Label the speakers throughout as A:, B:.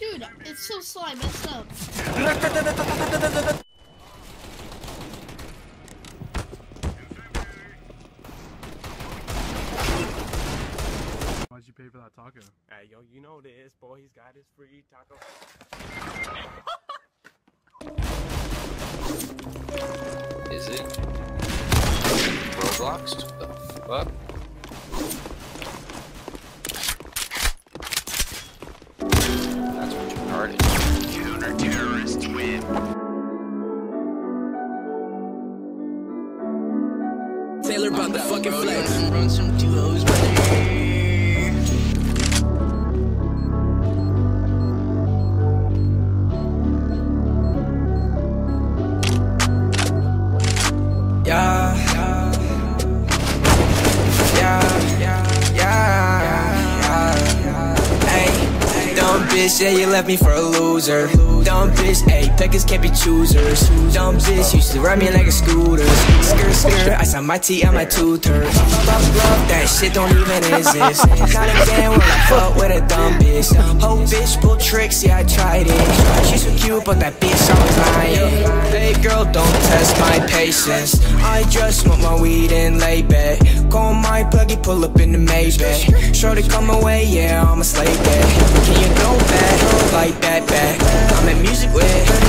A: Dude, it's so slow, I messed up.
B: Why'd you pay for that taco?
C: Hey, yo, you know this, boy. He's got his free taco.
D: Is it? Roblox? What the fuck?
C: Win.
E: Taylor about the fucking flex. Run some duos, buddy. Bitch, yeah, you left me for a loser. Dumb bitch, ayy, pickers can't be choosers. Dumb to ride me like a scooter. Skirt, skirt, I saw my tea on my tutor. Fuck love, that shit don't even exist. Not again when I fuck with a dumb bitch. Whole bitch pull tricks, yeah, I tried it. She's so cute, but that bitch always lying. Hey girl, don't test my patience. I just want my weed and lay back. Call my pluggy, pull up in the Maybach. Shorty come away, yeah, I'm a slave. Can you go back, like that back? I'm in music with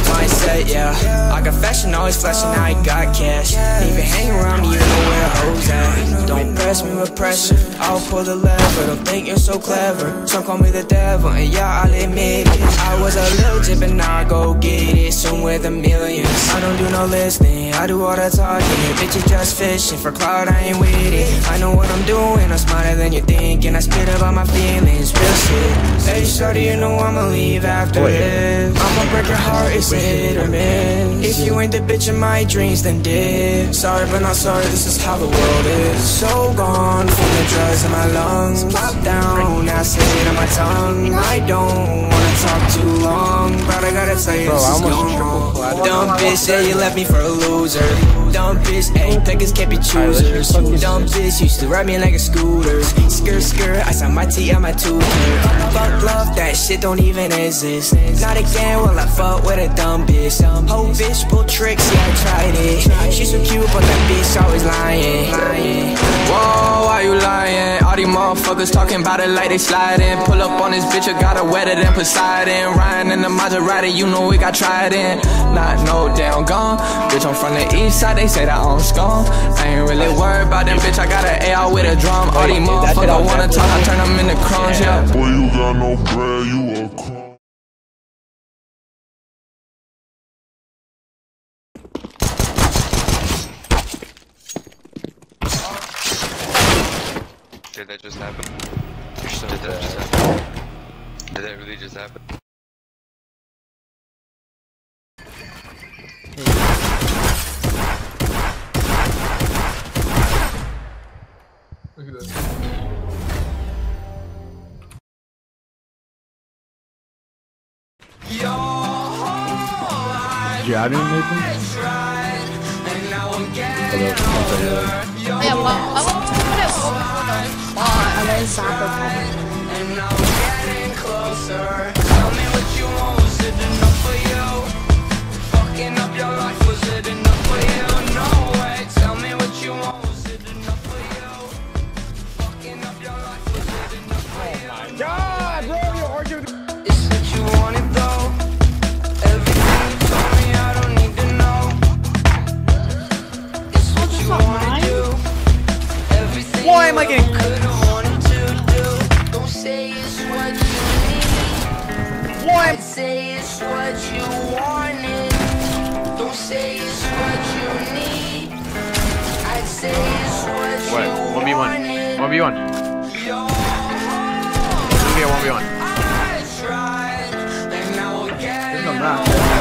E: mindset, yeah. I got fashion, always flashing, I got cash. Even hang around me, you know where hoes at. Don't press me pressure. I'll pull the lever, don't think you're so clever. Some call me the devil, and yeah, I'll admit it. I was a little tip, and now I go get it. Soon with a million. I don't do no listening, I do all the talking. Bitches just fishing for cloud, I ain't with it. I know what I'm doing, I'm smarter than you think. And I spit about my feelings, real shit. Hey, shorty, you know I'ma leave after this. I'ma break your heart, it's a hit or miss. If you ain't the bitch in my dreams, then dip. Sorry, but not sorry, this is how the world is. So gone from the drugs in my lungs. Pop down, acid on my tongue. I don't wanna talk too long, but I gotta tell you,
D: Bro,
E: this
D: I
E: is
D: triple
E: wrong. Dumb bitch, yeah, you left me for a loser. Dumb bitch, ayy, pickers can't be choosers. Dumb bitch, used to ride me like a scooter. Skirt, skirt, I saw my tea on my tutor. Fuck love, that shit don't even exist. Not again, will I fuck with a dumb bitch. Whole bitch pull tricks, yeah, I tried it. She's so cute, but that bitch always lying. lying. Whoa, why you lying? All these motherfuckers talking about it like they sliding. Pull up on this bitch, I got her wetter than Poseidon. Ryan in the Maserati, you know we got tried in. Not no damn gone. Bitch, I'm from the east side, they say that I'm scum. I ain't really worried about them, bitch. I got an AR with a drum. All these motherfuckers I wanna talk, I turn them into crumbs, yeah.
F: Boy, you got no bread, you a crumb.
D: Did that just happen? Did that just happen? Did that really just happen?
B: Look at this. Did you add in, Nathan?
A: Yeah, well, I want to put it over the bar and
E: what you need.
G: Why?
E: I'd say it's what you wanted. Don't say it's what you need. I'd say it's what
G: What?
E: you
G: 1v1.
E: wanted.
G: 1v1. Okay, 1v1.
E: I tried, and now we're getting
B: There's no map.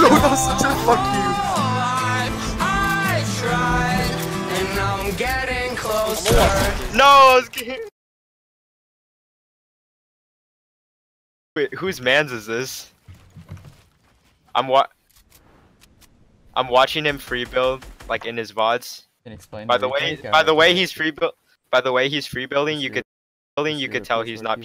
E: no,
H: oh, that was such a fuck you.
B: I tried, and I'm getting closer.
G: No, I was getting... Wait, whose man's is this? I'm wa- I'm watching him free build, like in his VODs.
I: Can explain
G: By the way, by the way he's free build, by the way he's free building, you could building, you could tell he's not